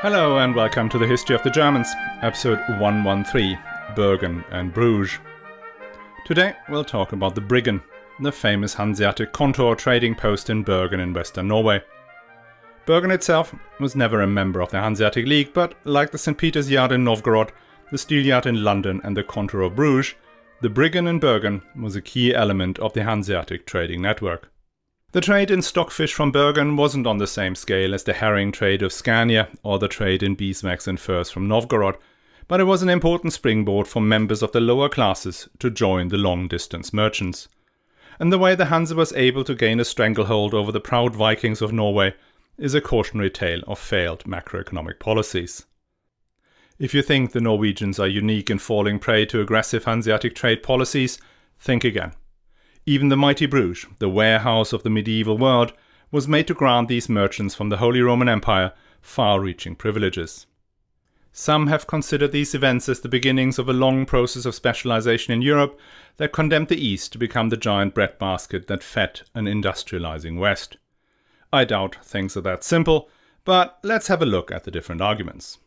Hello and welcome to the History of the Germans, episode 113 Bergen and Bruges. Today we'll talk about the Bryggen, the famous Hanseatic Kontor trading post in Bergen in western Norway. Bergen itself was never a member of the Hanseatic League, but like the St. Peter's Yard in Novgorod, the Steel Yard in London, and the Kontor of Bruges, the Bryggen in Bergen was a key element of the Hanseatic trading network. The trade in stockfish from Bergen wasn't on the same scale as the herring trade of Scania or the trade in beeswax and furs from Novgorod, but it was an important springboard for members of the lower classes to join the long distance merchants. And the way the Hanse was able to gain a stranglehold over the proud Vikings of Norway is a cautionary tale of failed macroeconomic policies. If you think the Norwegians are unique in falling prey to aggressive Hanseatic trade policies, think again. Even the mighty Bruges, the warehouse of the medieval world, was made to grant these merchants from the Holy Roman Empire far reaching privileges. Some have considered these events as the beginnings of a long process of specialization in Europe that condemned the East to become the giant breadbasket that fed an industrializing West. I doubt things are that simple, but let's have a look at the different arguments.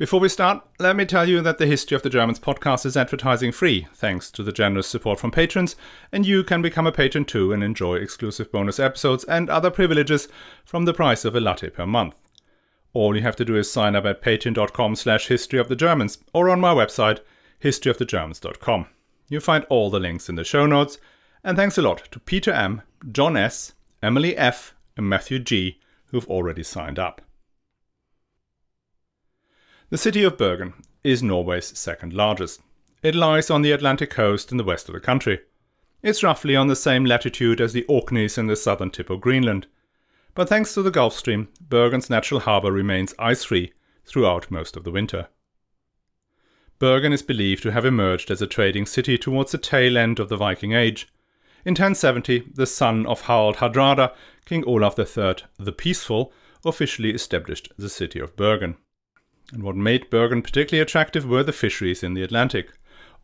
Before we start, let me tell you that the History of the Germans podcast is advertising free, thanks to the generous support from patrons, and you can become a patron too and enjoy exclusive bonus episodes and other privileges from the price of a latte per month. All you have to do is sign up at patreon.com slash history of the Germans or on my website, historyofthegermans.com. You'll find all the links in the show notes, and thanks a lot to Peter M., John S., Emily F., and Matthew G., who've already signed up. The city of Bergen is Norway's second largest. It lies on the Atlantic coast in the west of the country. It's roughly on the same latitude as the Orkneys in the southern tip of Greenland. But thanks to the Gulf Stream, Bergen's natural harbour remains ice-free throughout most of the winter. Bergen is believed to have emerged as a trading city towards the tail end of the Viking Age. In 1070, the son of Harald Hardrada, King Olaf III the Peaceful, officially established the city of Bergen. And what made Bergen particularly attractive were the fisheries in the Atlantic,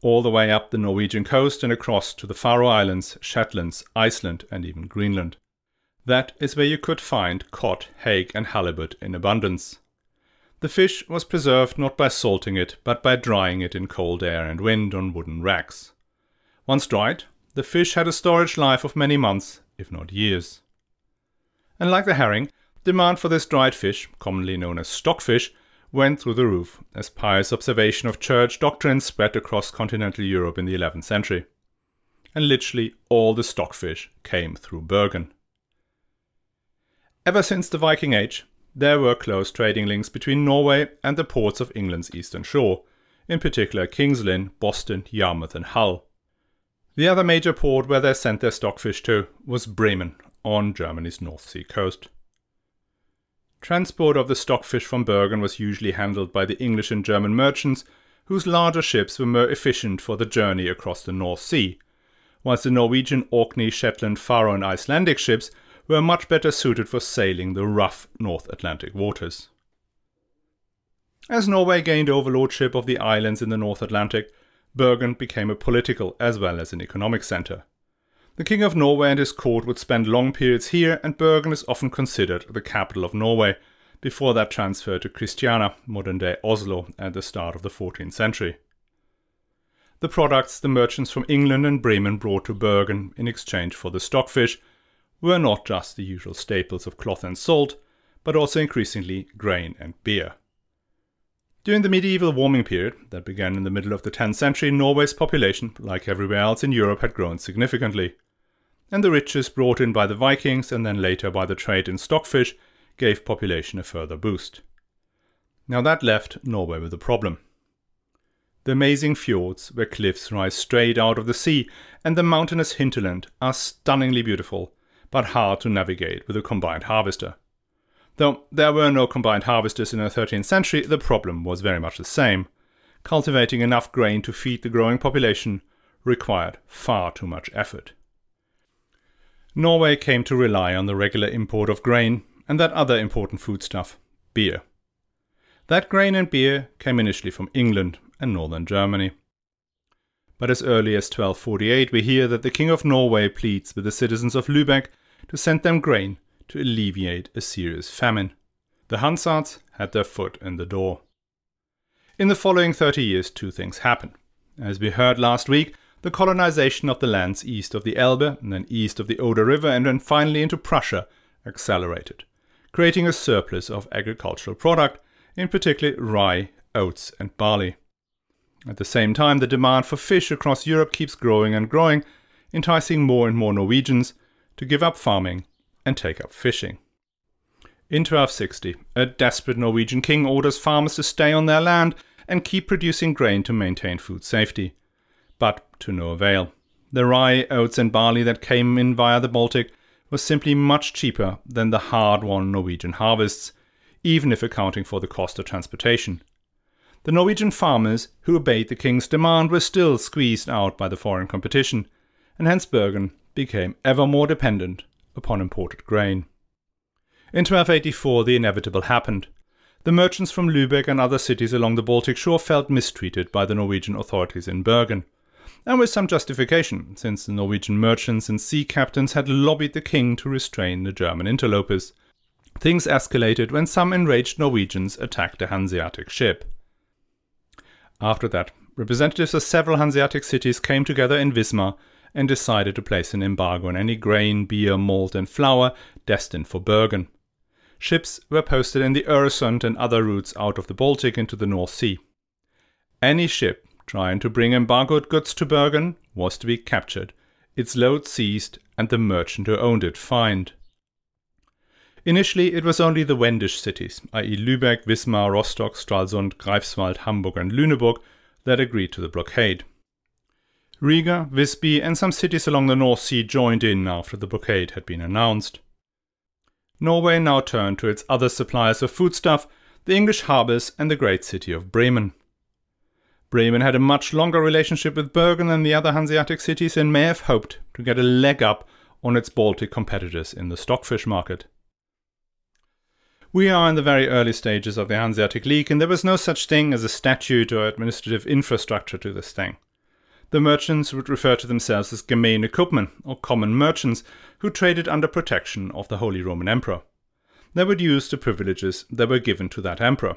all the way up the Norwegian coast and across to the Faroe Islands, Shetlands, Iceland, and even Greenland. That is where you could find cod, hake, and halibut in abundance. The fish was preserved not by salting it, but by drying it in cold air and wind on wooden racks. Once dried, the fish had a storage life of many months, if not years. And like the herring, demand for this dried fish, commonly known as stockfish, went through the roof as pious observation of church doctrine spread across continental Europe in the 11th century. And literally all the stockfish came through Bergen. Ever since the Viking Age, there were close trading links between Norway and the ports of England's eastern shore, in particular King's Lynn, Boston, Yarmouth, and Hull. The other major port where they sent their stockfish to was Bremen on Germany's North Sea coast. Transport of the stockfish from Bergen was usually handled by the English and German merchants, whose larger ships were more efficient for the journey across the North Sea, whilst the Norwegian Orkney, Shetland, Faroe and Icelandic ships were much better suited for sailing the rough North Atlantic waters. As Norway gained overlordship of the islands in the North Atlantic, Bergen became a political as well as an economic centre. The King of Norway and his court would spend long periods here, and Bergen is often considered the capital of Norway, before that transfer to Christiania, modern day Oslo, at the start of the 14th century. The products the merchants from England and Bremen brought to Bergen in exchange for the stockfish were not just the usual staples of cloth and salt, but also increasingly grain and beer. During the medieval warming period that began in the middle of the 10th century, Norway's population, like everywhere else in Europe, had grown significantly and the riches brought in by the Vikings and then later by the trade in stockfish gave population a further boost. Now that left Norway with a problem. The amazing fjords, where cliffs rise straight out of the sea, and the mountainous hinterland are stunningly beautiful, but hard to navigate with a combined harvester. Though there were no combined harvesters in the 13th century, the problem was very much the same. Cultivating enough grain to feed the growing population required far too much effort. Norway came to rely on the regular import of grain and that other important foodstuff, beer. That grain and beer came initially from England and northern Germany. But as early as 1248 we hear that the King of Norway pleads with the citizens of Lübeck to send them grain to alleviate a serious famine. The Hansards had their foot in the door. In the following 30 years, two things happen. As we heard last week, the colonization of the lands east of the Elbe and then east of the Oder River and then finally into Prussia accelerated, creating a surplus of agricultural product, in particular rye, oats and barley. At the same time, the demand for fish across Europe keeps growing and growing, enticing more and more Norwegians to give up farming and take up fishing. In 1260, a desperate Norwegian king orders farmers to stay on their land and keep producing grain to maintain food safety. But to no avail. The rye, oats and barley that came in via the Baltic was simply much cheaper than the hard-won Norwegian harvests, even if accounting for the cost of transportation. The Norwegian farmers who obeyed the king's demand were still squeezed out by the foreign competition, and hence Bergen became ever more dependent upon imported grain. In 1284 the inevitable happened. The merchants from Lübeck and other cities along the Baltic shore felt mistreated by the Norwegian authorities in Bergen. And with some justification, since the Norwegian merchants and sea captains had lobbied the king to restrain the German interlopers. Things escalated when some enraged Norwegians attacked a Hanseatic ship. After that, representatives of several Hanseatic cities came together in Wismar and decided to place an embargo on any grain, beer, malt, and flour destined for Bergen ships were posted in the Öresund and other routes out of the Baltic into the North Sea. Any ship trying to bring embargoed goods to Bergen was to be captured, its load seized, and the merchant who owned it fined. Initially, it was only the Wendish cities, i.e., Lübeck, Wismar, Rostock, Stralsund, Greifswald, Hamburg, and Lüneburg, that agreed to the blockade. Riga, Visby, and some cities along the North Sea joined in after the blockade had been announced. Norway now turned to its other suppliers of foodstuff, the English harbours and the great city of Bremen. Bremen had a much longer relationship with Bergen than the other Hanseatic cities and may have hoped to get a leg up on its Baltic competitors in the stockfish market. We are in the very early stages of the Hanseatic League and there was no such thing as a statute or administrative infrastructure to this thing. The merchants would refer to themselves as Gemeine Kupmen, or common merchants, who traded under protection of the Holy Roman Emperor. They would use the privileges that were given to that emperor.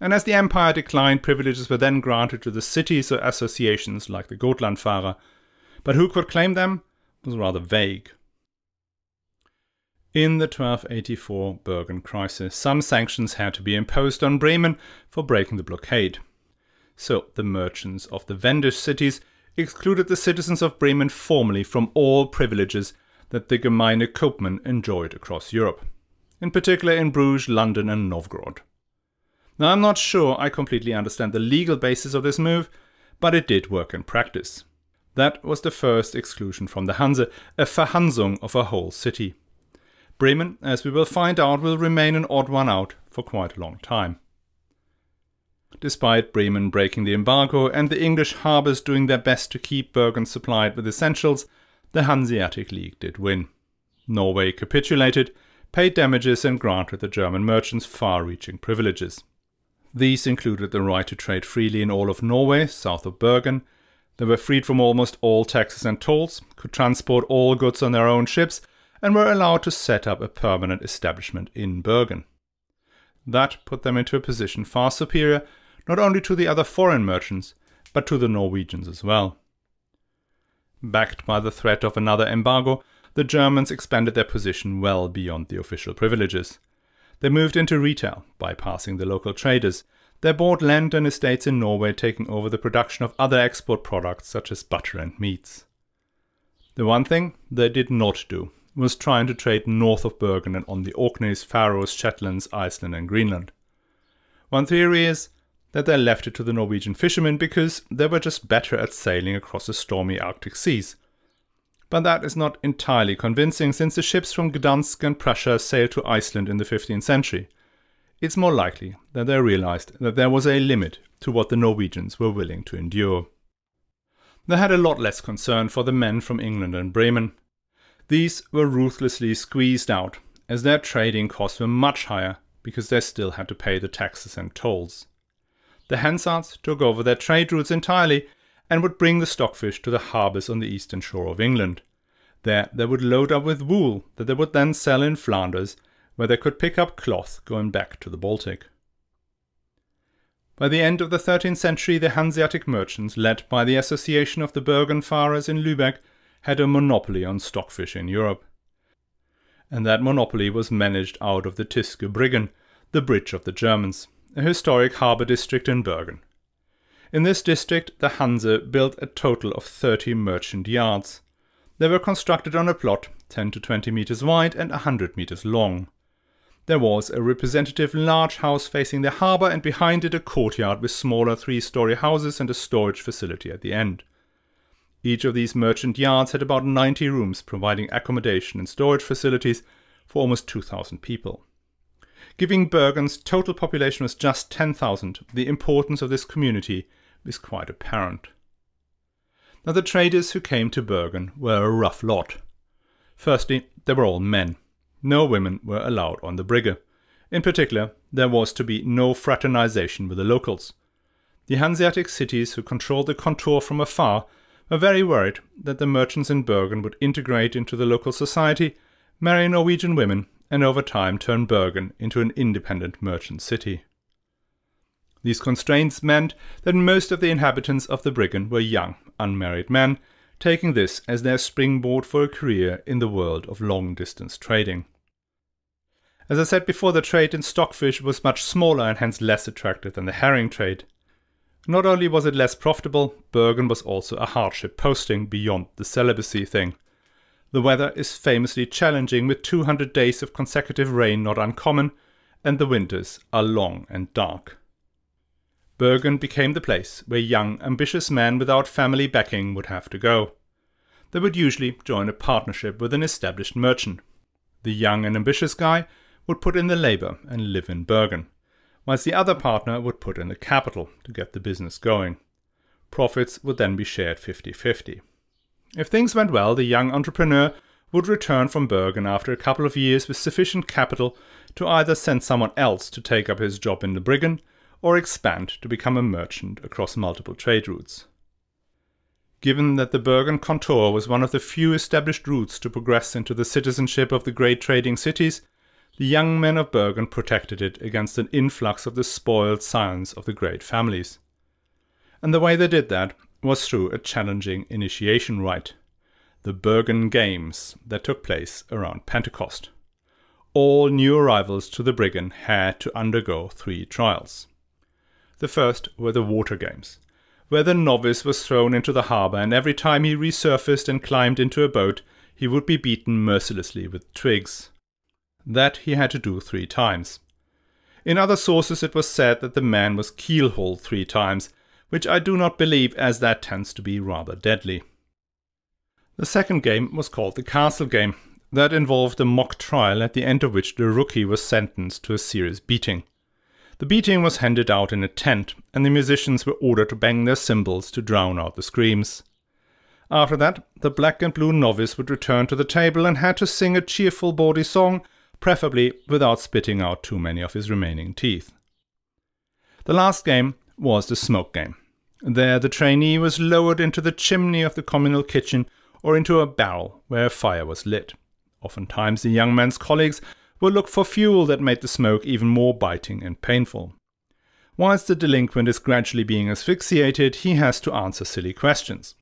And as the empire declined, privileges were then granted to the cities or associations like the Gotlandfahrer, but who could claim them was rather vague. In the 1284 Bergen crisis, some sanctions had to be imposed on Bremen for breaking the blockade. So the merchants of the Wendish cities excluded the citizens of Bremen formally from all privileges that the Gemeine Kopman enjoyed across Europe, in particular in Bruges, London and Novgorod. Now I'm not sure I completely understand the legal basis of this move, but it did work in practice. That was the first exclusion from the Hanse, a Verhansung of a whole city. Bremen, as we will find out, will remain an odd one out for quite a long time. Despite Bremen breaking the embargo and the English harbours doing their best to keep Bergen supplied with essentials, the Hanseatic League did win. Norway capitulated, paid damages and granted the German merchants far-reaching privileges. These included the right to trade freely in all of Norway, south of Bergen. They were freed from almost all taxes and tolls, could transport all goods on their own ships, and were allowed to set up a permanent establishment in Bergen. That put them into a position far superior not only to the other foreign merchants, but to the Norwegians as well. Backed by the threat of another embargo, the Germans expanded their position well beyond the official privileges. They moved into retail, bypassing the local traders. They bought land and estates in Norway, taking over the production of other export products such as butter and meats. The one thing they did not do was trying to trade north of Bergen and on the Orkneys, Faroes, Shetlands, Iceland and Greenland. One theory is that they left it to the Norwegian fishermen because they were just better at sailing across the stormy Arctic seas. But that is not entirely convincing since the ships from Gdansk and Prussia sailed to Iceland in the 15th century. It's more likely that they realized that there was a limit to what the Norwegians were willing to endure. They had a lot less concern for the men from England and Bremen. These were ruthlessly squeezed out, as their trading costs were much higher because they still had to pay the taxes and tolls the Hansards took over their trade routes entirely and would bring the stockfish to the harbours on the eastern shore of England. There they would load up with wool that they would then sell in Flanders, where they could pick up cloth going back to the Baltic. By the end of the 13th century, the Hanseatic merchants, led by the Association of the Bergenfahrers in Lübeck, had a monopoly on stockfish in Europe. And that monopoly was managed out of the Tyske Bryggen, the Bridge of the Germans, a historic harbour district in Bergen. In this district, the Hanse built a total of 30 merchant yards. They were constructed on a plot 10 to 20 meters wide and 100 meters long. There was a representative large house facing the harbour and behind it a courtyard with smaller three-story houses and a storage facility at the end. Each of these merchant yards had about 90 rooms providing accommodation and storage facilities for almost 2,000 people. Giving Bergen's total population was just 10,000, the importance of this community is quite apparent. Now the traders who came to Bergen were a rough lot. Firstly, they were all men. No women were allowed on the Bryggen. In particular, there was to be no fraternization with the locals. The Hanseatic cities who controlled the Kontor from afar were very worried that the merchants in Bergen would integrate into the local society, marry Norwegian women, and over time turn Bergen into an independent merchant city. These constraints meant that most of the inhabitants of the Bryggen were young, unmarried men, taking this as their springboard for a career in the world of long distance trading. As I said before, the trade in stockfish was much smaller and hence less attractive than the herring trade. Not only was it less profitable, Bergen was also a hardship posting beyond the celibacy thing. The weather is famously challenging with 200 days of consecutive rain not uncommon, and the winters are long and dark. Bergen became the place where young, ambitious men without family backing would have to go. They would usually join a partnership with an established merchant. The young and ambitious guy would put in the labor and live in Bergen, whilst the other partner would put in the capital to get the business going. Profits would then be shared 50 50. If things went well, the young entrepreneur would return from Bergen after a couple of years with sufficient capital to either send someone else to take up his job in the Bryggen or expand to become a merchant across multiple trade routes. Given that the Bergen Kontor was one of the few established routes to progress into the citizenship of the great trading cities, the young men of Bergen protected it against an influx of the spoiled scions of the great families. And the way they did that was through a challenging initiation rite, the Bergen Games, that took place around Pentecost. All new arrivals to the Bryggen had to undergo three trials. The first were the water games, where the novice was thrown into the harbour and every time he resurfaced and climbed into a boat, he would be beaten mercilessly with twigs. That he had to do three times. In other sources it was said that the man was keelhauled three times, which I do not believe as that tends to be rather deadly. The second game was called the castle game. That involved a mock trial at the end of which the rookie was sentenced to a serious beating. The beating was handed out in a tent, and the musicians were ordered to bang their cymbals to drown out the screams. After that, the black and blue novice would return to the table and had to sing a cheerful bawdy song, preferably without spitting out too many of his remaining teeth. The last game was the smoke game. There, the trainee was lowered into the chimney of the communal kitchen or into a barrel where a fire was lit. Oftentimes, the young man's colleagues will look for fuel that made the smoke even more biting and painful. Whilst the delinquent is gradually being asphyxiated, he has to answer silly questions.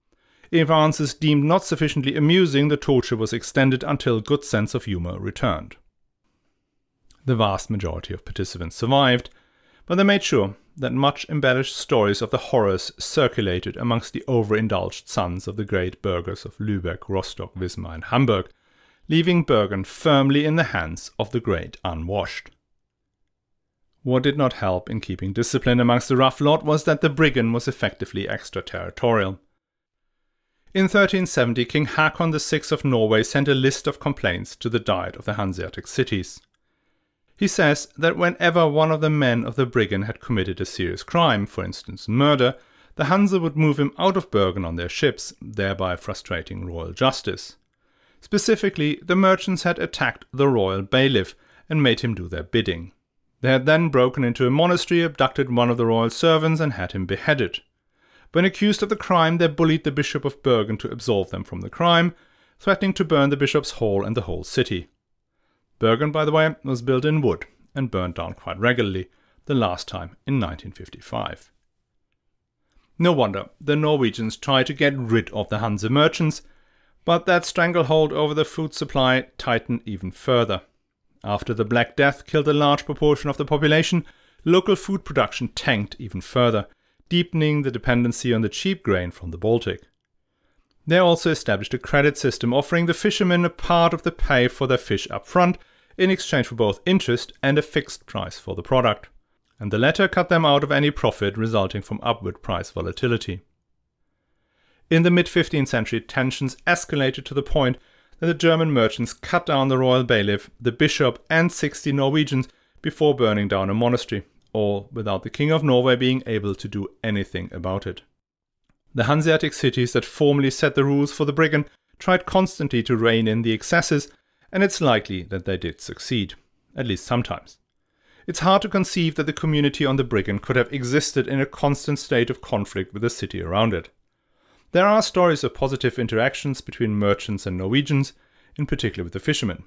If answers deemed not sufficiently amusing, the torture was extended until good sense of humor returned. The vast majority of participants survived, but they made sure that much embellished stories of the horrors circulated amongst the overindulged sons of the great burghers of Lübeck, Rostock, Wismar, and Hamburg, leaving Bergen firmly in the hands of the great unwashed. What did not help in keeping discipline amongst the rough lot was that the Bryggen was effectively extraterritorial. In 1370, King Hakon VI of Norway sent a list of complaints to the Diet of the Hanseatic cities. He says that whenever one of the men of the Bryggen had committed a serious crime, for instance murder, the Hanse would move him out of Bergen on their ships, thereby frustrating royal justice. Specifically, the merchants had attacked the royal bailiff and made him do their bidding. They had then broken into a monastery, abducted one of the royal servants, and had him beheaded. When accused of the crime, they bullied the Bishop of Bergen to absolve them from the crime, threatening to burn the bishop's hall and the whole city. Bergen, by the way, was built in wood and burned down quite regularly, the last time in 1955. No wonder the Norwegians tried to get rid of the Hanse merchants, but that stranglehold over the food supply tightened even further. After the Black Death killed a large proportion of the population, local food production tanked even further, deepening the dependency on the cheap grain from the Baltic. They also established a credit system offering the fishermen a part of the pay for their fish up front in exchange for both interest and a fixed price for the product, and the latter cut them out of any profit resulting from upward price volatility. In the mid 15th century, tensions escalated to the point that the German merchants cut down the royal bailiff, the bishop, and 60 Norwegians before burning down a monastery, all without the King of Norway being able to do anything about it. The Hanseatic cities that formally set the rules for the Bryggen tried constantly to rein in the excesses, and it's likely that they did succeed, at least sometimes. It's hard to conceive that the community on the Bryggen could have existed in a constant state of conflict with the city around it. There are stories of positive interactions between merchants and Norwegians, in particular with the fishermen.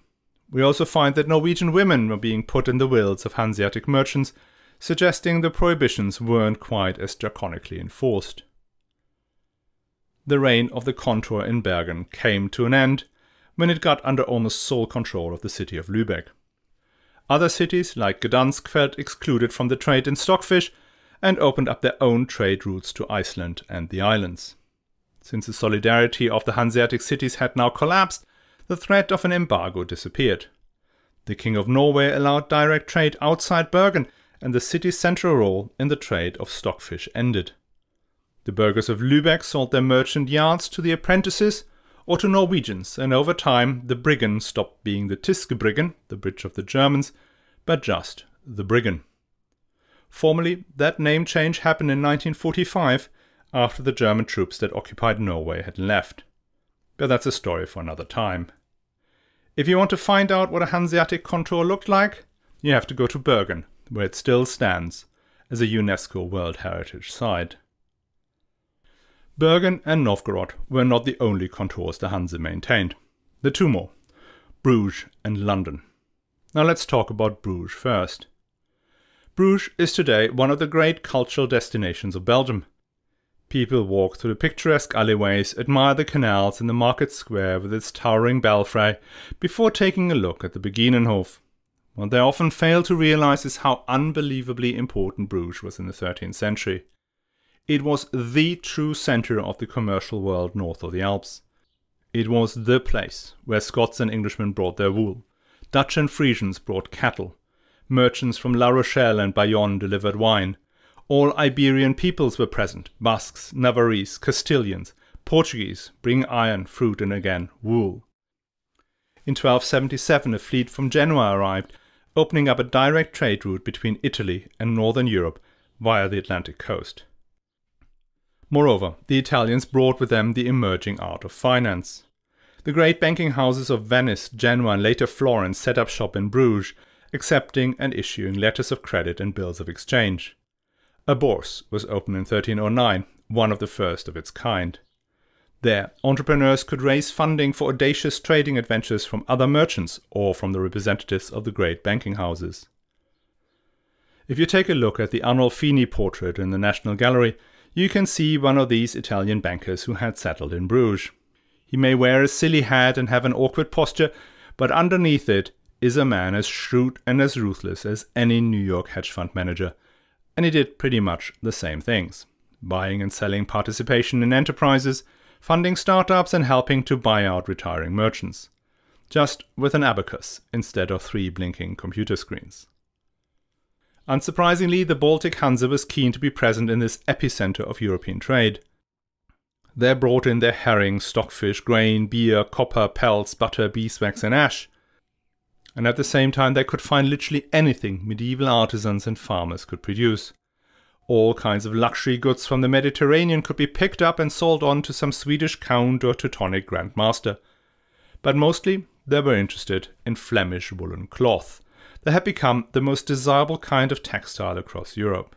We also find that Norwegian women were being put in the wills of Hanseatic merchants, suggesting the prohibitions weren't quite as draconically enforced. The reign of the Kontor in Bergen came to an end when it got under almost sole control of the city of Lübeck. Other cities, like Gdansk, felt excluded from the trade in stockfish and opened up their own trade routes to Iceland and the islands. Since the solidarity of the Hanseatic cities had now collapsed, the threat of an embargo disappeared. The King of Norway allowed direct trade outside Bergen, and the city's central role in the trade of stockfish ended. The burghers of Lübeck sold their merchant yards to the apprentices or to Norwegians, and over time the Bryggen stopped being the Tyske the bridge of the Germans, but just the Bryggen. Formally, that name change happened in 1945 after the German troops that occupied Norway had left. But that's a story for another time. If you want to find out what a Hanseatic Kontor looked like, you have to go to Bergen, where it still stands as a UNESCO World Heritage Site. Bergen and Novgorod were not the only Kontors the Hanse maintained. The two more, Bruges and London. Now let's talk about Bruges first. Bruges is today one of the great cultural destinations of Belgium. People walk through the picturesque alleyways, admire the canals and the market square with its towering belfry, before taking a look at the Beginenhof. What they often fail to realize is how unbelievably important Bruges was in the 13th century. It was the true center of the commercial world north of the Alps. It was the place where Scots and Englishmen brought their wool, Dutch and Frisians brought cattle, merchants from La Rochelle and Bayonne delivered wine. All Iberian peoples were present Basques, Navarrese, Castilians, Portuguese, bringing iron, fruit, and again wool. In 1277, a fleet from Genoa arrived, opening up a direct trade route between Italy and northern Europe via the Atlantic coast. Moreover, the Italians brought with them the emerging art of finance. The great banking houses of Venice, Genoa, and later Florence set up shop in Bruges, accepting and issuing letters of credit and bills of exchange. A bourse was opened in 1309, one of the first of its kind. There, entrepreneurs could raise funding for audacious trading adventures from other merchants or from the representatives of the great banking houses. If you take a look at the Arnolfini portrait in the National Gallery, you can see one of these Italian bankers who had settled in Bruges. He may wear a silly hat and have an awkward posture, but underneath it is a man as shrewd and as ruthless as any New York hedge fund manager. And he did pretty much the same things buying and selling participation in enterprises, funding startups, and helping to buy out retiring merchants. Just with an abacus instead of three blinking computer screens. Unsurprisingly, the Baltic Hansa was keen to be present in this epicenter of European trade. They brought in their herring, stockfish, grain, beer, copper, pelts, butter, beeswax, and ash. And at the same time, they could find literally anything medieval artisans and farmers could produce. All kinds of luxury goods from the Mediterranean could be picked up and sold on to some Swedish count or Teutonic grandmaster. But mostly, they were interested in Flemish woolen cloth that had become the most desirable kind of textile across Europe.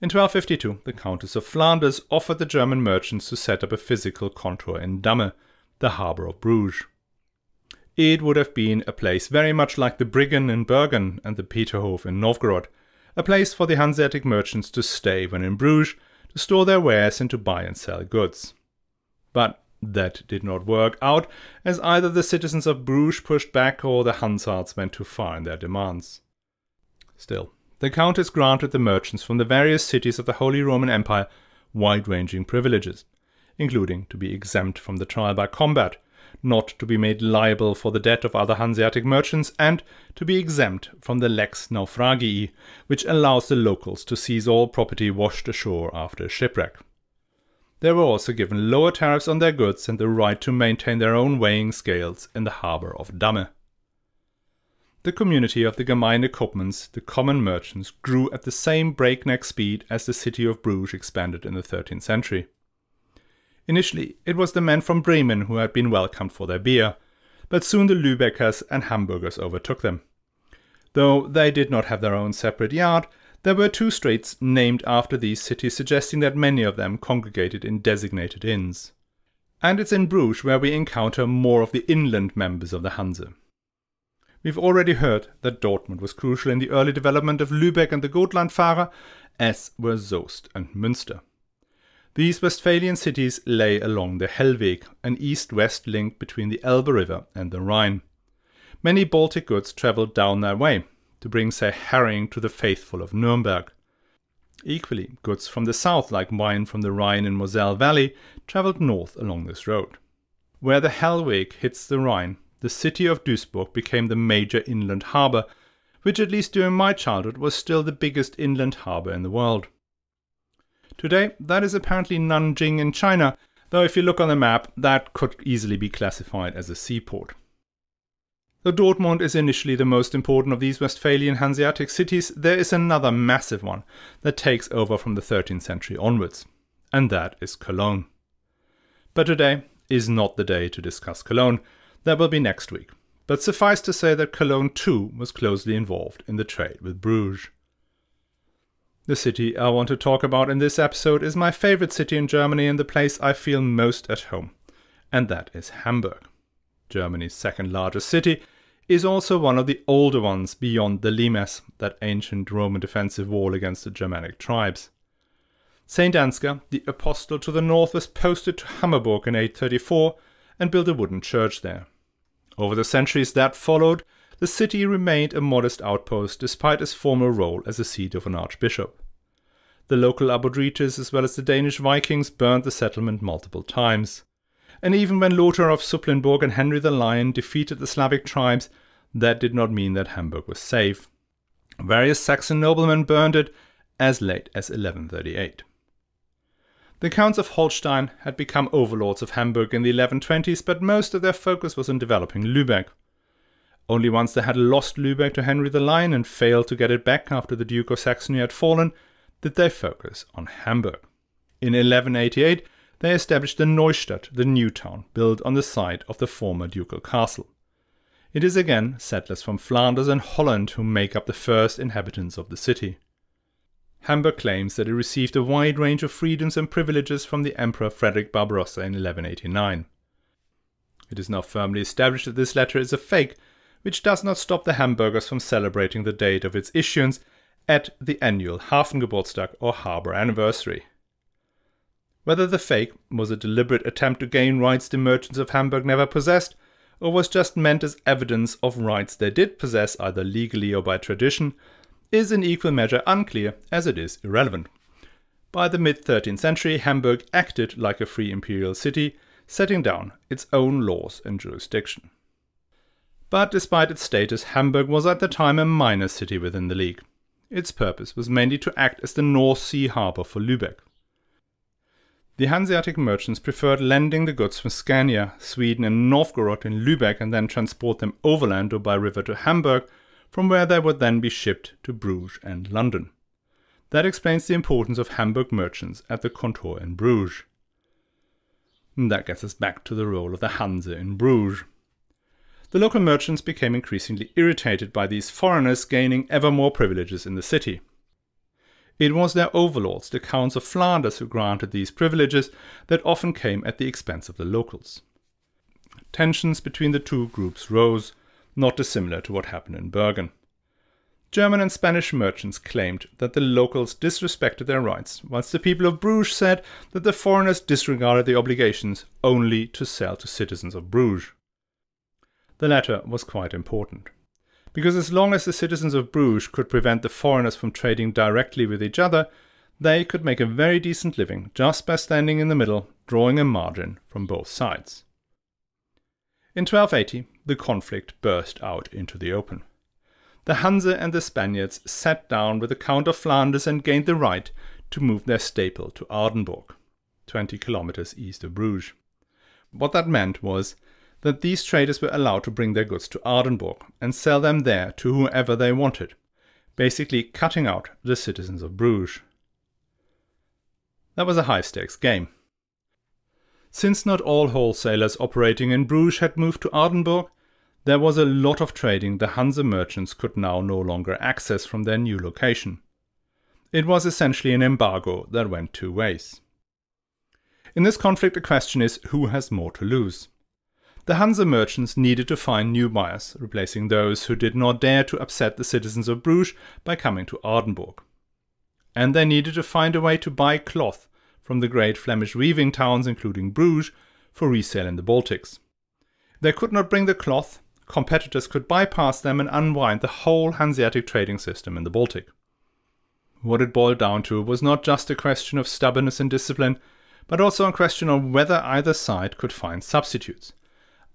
In 1252, the Countess of Flanders offered the German merchants to set up a physical Kontor in Damme, the harbour of Bruges. It would have been a place very much like the Bryggen in Bergen and the Peterhof in Novgorod, a place for the Hanseatic merchants to stay when in Bruges, to store their wares and to buy and sell goods. But that did not work out, as either the citizens of Bruges pushed back or the Hansards went too far in their demands. Still, the Countess granted the merchants from the various cities of the Holy Roman Empire wide ranging privileges, including to be exempt from the trial by combat, not to be made liable for the debt of other Hanseatic merchants, and to be exempt from the lex naufragii, which allows the locals to seize all property washed ashore after a shipwreck. They were also given lower tariffs on their goods and the right to maintain their own weighing scales in the harbour of Damme. The community of the Gemeinde Koopmans, the common merchants, grew at the same breakneck speed as the city of Bruges expanded in the 13th century. Initially, it was the men from Bremen who had been welcomed for their beer, but soon the Lübeckers and Hamburgers overtook them. Though they did not have their own separate yard, there were two streets named after these cities, suggesting that many of them congregated in designated inns. And it's in Bruges where we encounter more of the inland members of the Hanse. We've already heard that Dortmund was crucial in the early development of Lübeck and the Gotlandfahrer, as were Soest and Münster. These Westphalian cities lay along the Hellweg, an east-west link between the Elbe River and the Rhine. Many Baltic goods travelled down that way to bring, say, herring to the faithful of Nuremberg. Equally, goods from the south, like wine from the Rhine and Moselle Valley, travelled north along this road. Where the Hellweg hits the Rhine, the city of Duisburg became the major inland harbour, which at least during my childhood was still the biggest inland harbour in the world. Today, that is apparently Nanjing in China, though if you look on the map, that could easily be classified as a seaport. Though Dortmund is initially the most important of these Westphalian Hanseatic cities, there is another massive one that takes over from the 13th century onwards, and that is Cologne. But today is not the day to discuss Cologne, that will be next week. But suffice to say that Cologne too was closely involved in the trade with Bruges. The city I want to talk about in this episode is my favorite city in Germany and the place I feel most at home, and that is Hamburg. Germany's second largest city is also one of the older ones beyond the Limes, that ancient Roman defensive wall against the Germanic tribes. Saint Ansgar, the apostle to the north, was posted to Hammaburg in 834 and built a wooden church there. Over the centuries that followed, the city remained a modest outpost despite its former role as a seat of an archbishop. The local Abodrites as well as the Danish Vikings burned the settlement multiple times. And even when Lothar of Supplinburg and Henry the Lion defeated the Slavic tribes, that did not mean that Hamburg was safe. Various Saxon noblemen burned it as late as 1138. The Counts of Holstein had become overlords of Hamburg in the 1120s, but most of their focus was on developing Lübeck. Only once they had lost Lübeck to Henry the Lion and failed to get it back after the Duke of Saxony had fallen, did they focus on Hamburg. In 1188, they established the Neustadt, the new town, built on the site of the former ducal castle. It is again settlers from Flanders and Holland who make up the first inhabitants of the city. Hamburg claims that it received a wide range of freedoms and privileges from the Emperor Frederick Barbarossa in 1189. It is now firmly established that this letter is a fake which does not stop the Hamburgers from celebrating the date of its issuance at the annual Hafengeburtstag or Harbour Anniversary. Whether the fake was a deliberate attempt to gain rights the merchants of Hamburg never possessed, or was just meant as evidence of rights they did possess either legally or by tradition, is in equal measure unclear as it is irrelevant. By the mid 13th century, Hamburg acted like a free imperial city, setting down its own laws and jurisdiction. But despite its status, Hamburg was at the time a minor city within the League. Its purpose was mainly to act as the North Sea harbour for Lübeck. The Hanseatic merchants preferred landing the goods from Scania, Sweden, and Novgorod in Lübeck and then transport them overland or by river to Hamburg, from where they would then be shipped to Bruges and London. That explains the importance of Hamburg merchants at the Kontor in Bruges. And that gets us back to the role of the Hanse in Bruges the local merchants became increasingly irritated by these foreigners gaining ever more privileges in the city. It was their overlords, the Counts of Flanders, who granted these privileges that often came at the expense of the locals. tensions between the two groups rose, not dissimilar to what happened in Bergen. German and Spanish merchants claimed that the locals disrespected their rights, whilst the people of Bruges said that the foreigners disregarded the obligations only to sell to citizens of Bruges. The latter was quite important, because as long as the citizens of Bruges could prevent the foreigners from trading directly with each other, they could make a very decent living just by standing in the middle, drawing a margin from both sides. In 1280, the conflict burst out into the open. The Hanse and the Spaniards sat down with the Count of Flanders and gained the right to move their staple to Aardenburg, 20 kilometers east of Bruges. What that meant was that these traders were allowed to bring their goods to Aardenburg and sell them there to whoever they wanted, basically cutting out the citizens of Bruges. That was a high stakes game. Since not all wholesalers operating in Bruges had moved to Aardenburg, there was a lot of trading the Hanse merchants could now no longer access from their new location. It was essentially an embargo that went two ways. In this conflict, the question is who has more to lose? The Hanse merchants needed to find new buyers, replacing those who did not dare to upset the citizens of Bruges by coming to Aardenburg. And they needed to find a way to buy cloth from the great Flemish weaving towns, including Bruges, for resale in the Baltics. They could not bring the cloth, competitors could bypass them and unwind the whole Hanseatic trading system in the Baltic. What it boiled down to was not just a question of stubbornness and discipline, but also a question of whether either side could find substitutes.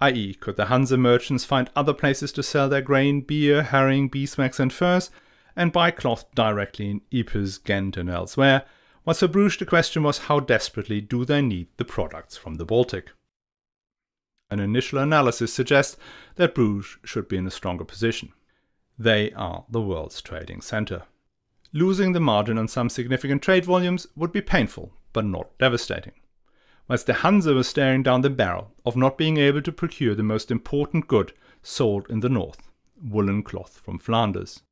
I.e., could the Hanse merchants find other places to sell their grain, beer, herring, beeswax, and furs, and buy cloth directly in Ypres, Ghent, and elsewhere, whilst for Bruges the question was how desperately do they need the products from the Baltic. An initial analysis suggests that Bruges should be in a stronger position. They are the world's trading center. Losing the margin on some significant trade volumes would be painful, but not devastating. Whilst the Hanse was staring down the barrel of not being able to procure the most important good sold in the north, woolen cloth from Flanders.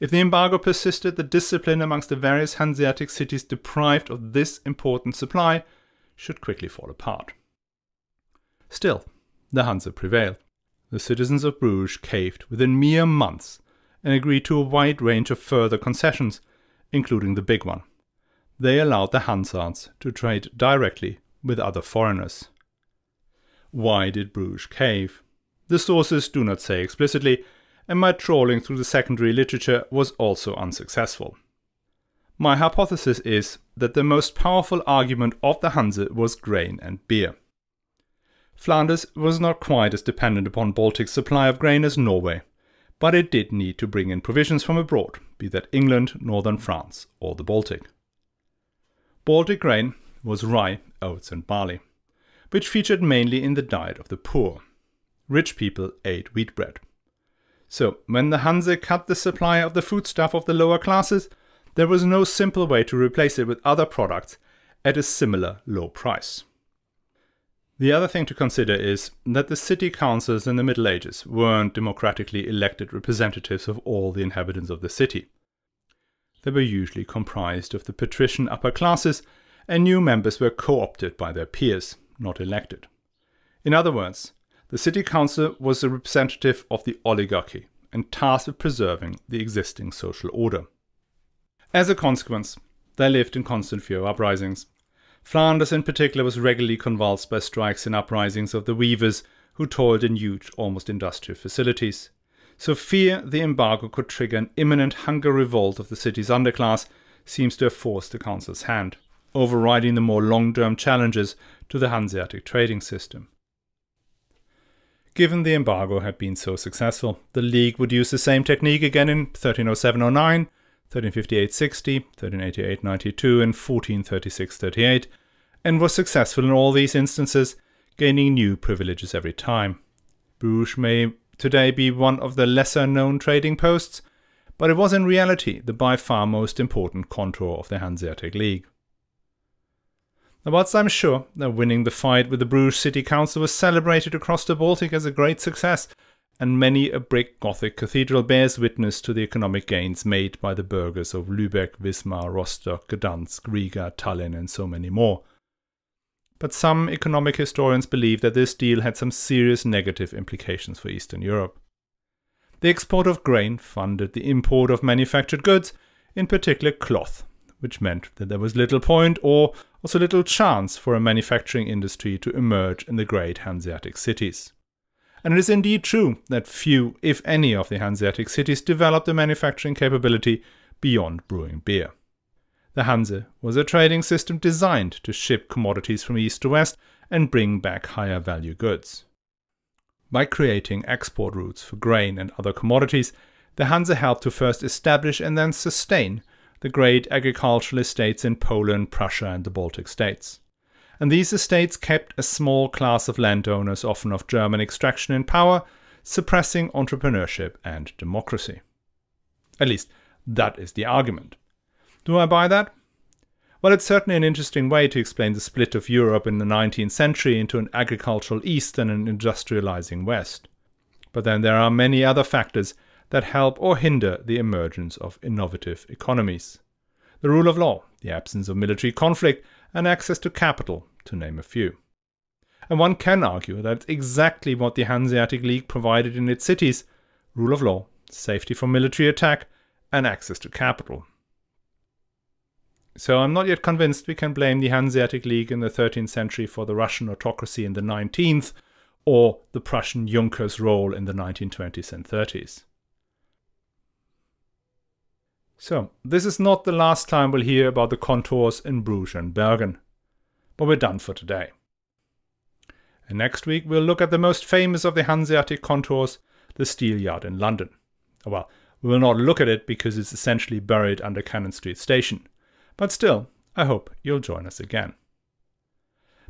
If the embargo persisted, the discipline amongst the various Hanseatic cities deprived of this important supply should quickly fall apart. Still, the Hanse prevailed. The citizens of Bruges caved within mere months and agreed to a wide range of further concessions, including the big one. They allowed the Hansards to trade directly with other foreigners. Why did Bruges cave? The sources do not say explicitly, and my trawling through the secondary literature was also unsuccessful. My hypothesis is that the most powerful argument of the Hanse was grain and beer. Flanders was not quite as dependent upon Baltic supply of grain as Norway, but it did need to bring in provisions from abroad, be that England, northern France, or the Baltic. Baltic grain was rye, oats, and barley, which featured mainly in the diet of the poor. Rich people ate wheat bread. So, when the Hanse cut the supply of the foodstuff of the lower classes, there was no simple way to replace it with other products at a similar low price. The other thing to consider is that the city councils in the Middle Ages weren't democratically elected representatives of all the inhabitants of the city. They were usually comprised of the patrician upper classes, and new members were co opted by their peers, not elected. In other words, the city council was a representative of the oligarchy and tasked with preserving the existing social order. As a consequence, they lived in constant fear of uprisings. Flanders in particular was regularly convulsed by strikes and uprisings of the weavers who toiled in huge, almost industrial facilities. So fear the embargo could trigger an imminent hunger revolt of the city's underclass seems to have forced the council's hand, overriding the more long-term challenges to the Hanseatic trading system. Given the embargo had been so successful, the League would use the same technique again in 1307-09, 1358-60, 1388-92 and 1436-38, and was successful in all these instances, gaining new privileges every time. Bruges may today be one of the lesser known trading posts, but it was in reality the by far most important Kontor of the Hanseatic League. Whilst I'm sure that winning the fight with the Bruges City Council was celebrated across the Baltic as a great success, and many a brick Gothic cathedral bears witness to the economic gains made by the burghers of Lübeck, Wismar, Rostock, Gdansk, Riga, Tallinn, and so many more. but some economic historians believe that this deal had some serious negative implications for Eastern Europe. The export of grain funded the import of manufactured goods, in particular cloth, which meant that there was little point or also little chance for a manufacturing industry to emerge in the great Hanseatic cities. And it is indeed true that few, if any, of the Hanseatic cities developed a manufacturing capability beyond brewing beer. The Hanse was a trading system designed to ship commodities from east to west and bring back higher value goods. By creating export routes for grain and other commodities, the Hanse helped to first establish and then sustain the great agricultural estates in Poland, Prussia, and the Baltic states. And these estates kept a small class of landowners, often of German extraction, in power, suppressing entrepreneurship and democracy. At least, that is the argument. Do I buy that? Well, it's certainly an interesting way to explain the split of Europe in the 19th century into an agricultural East and an industrializing West. But then there are many other factors that help or hinder the emergence of innovative economies. The rule of law, the absence of military conflict, and access to capital, to name a few. And one can argue that it's exactly what the Hanseatic League provided in its cities rule of law, safety from military attack, and access to capital. So I'm not yet convinced we can blame the Hanseatic League in the 13th century for the Russian autocracy in the 19th, or the Prussian Junkers' role in the 1920s and 30s. So, this is not the last time we'll hear about the Kontors in Bruges and Bergen. But we're done for today. And next week we'll look at the most famous of the Hanseatic Kontors, the Steelyard in London. Well, we will not look at it because it's essentially buried under Cannon Street Station. But still, I hope you'll join us again.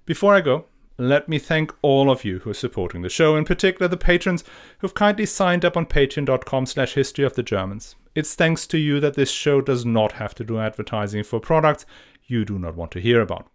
Before I go, let me thank all of you who are supporting the show, in particular the patrons who've kindly signed up on patreon.com slash history of the Germans. It's thanks to you that this show does not have to do advertising for products you do not want to hear about.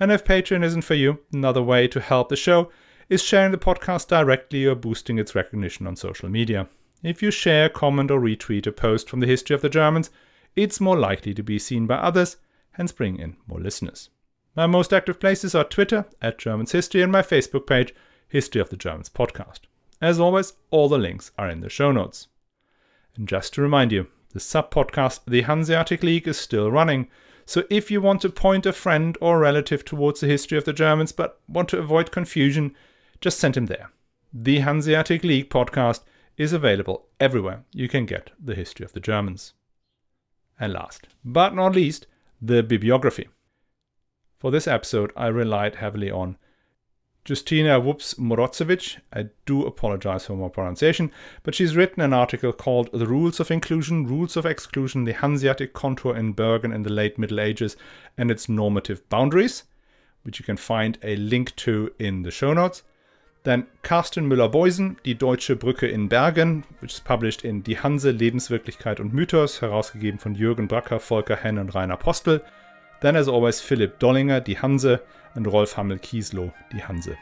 And if Patreon isn't for you, another way to help the show is sharing the podcast directly or boosting its recognition on social media. If you share, comment, or retweet a post from the history of the Germans, it's more likely to be seen by others, hence bring in more listeners. My most active places are Twitter at Germans History and my Facebook page, History of the Germans Podcast. As always, all the links are in the show notes. And just to remind you, the sub podcast The Hanseatic League is still running. So if you want to point a friend or relative towards the history of the Germans but want to avoid confusion, just send him there. The Hanseatic League podcast is available everywhere you can get the history of the Germans. And last but not least, the bibliography. For this episode, I relied heavily on Justyna Wubs-Mrozewicz, I do apologize for my pronunciation, but she's written an article called The Rules of Inclusion, Rules of Exclusion, the Hanseatic Kontor in Bergen in the Late Middle Ages and its Normative Boundaries, which you can find a link to in the show notes. Then Carsten Müller-Boysen, Die Deutsche Brücke in Bergen, which is published in Die Hanse, Lebenswirklichkeit und Mythos, herausgegeben von Jörgen Bracker, Volker Henn und Rainer Postel. Then, as always, Philipp Dollinger, Die Hanse, and Rolf Hammel Kieslow, Die Hanse.